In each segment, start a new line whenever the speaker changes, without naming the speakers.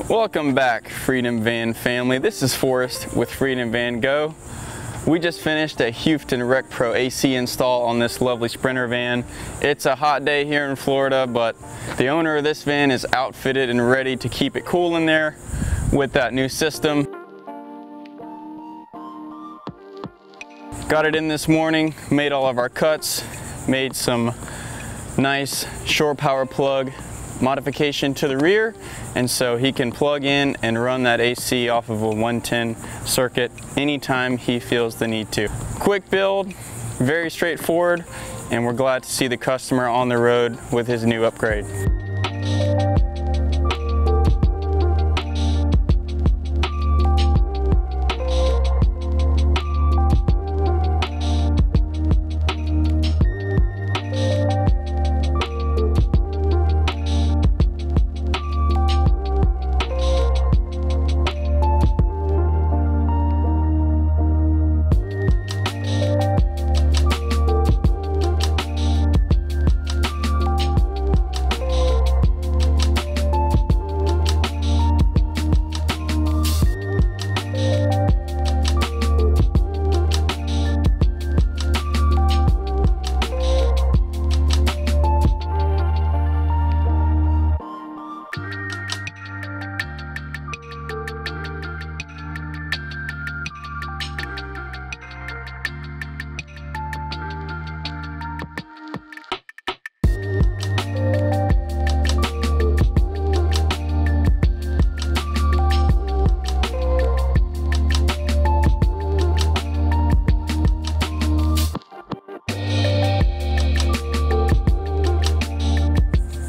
Welcome back, Freedom Van family. This is Forrest with Freedom Van Go. We just finished a Houghton Rec Pro AC install on this lovely Sprinter van. It's a hot day here in Florida, but the owner of this van is outfitted and ready to keep it cool in there with that new system. Got it in this morning, made all of our cuts, made some nice shore power plug modification to the rear and so he can plug in and run that AC off of a 110 circuit anytime he feels the need to. Quick build, very straightforward, and we're glad to see the customer on the road with his new upgrade.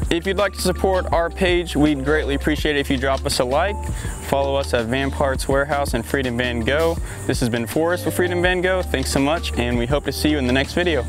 If you'd like to support our page, we'd greatly appreciate it if you drop us a like. Follow us at Van Parts Warehouse and Freedom Van Go. This has been Forrest with Freedom Van Go. Thanks so much, and we hope to see you in the next video.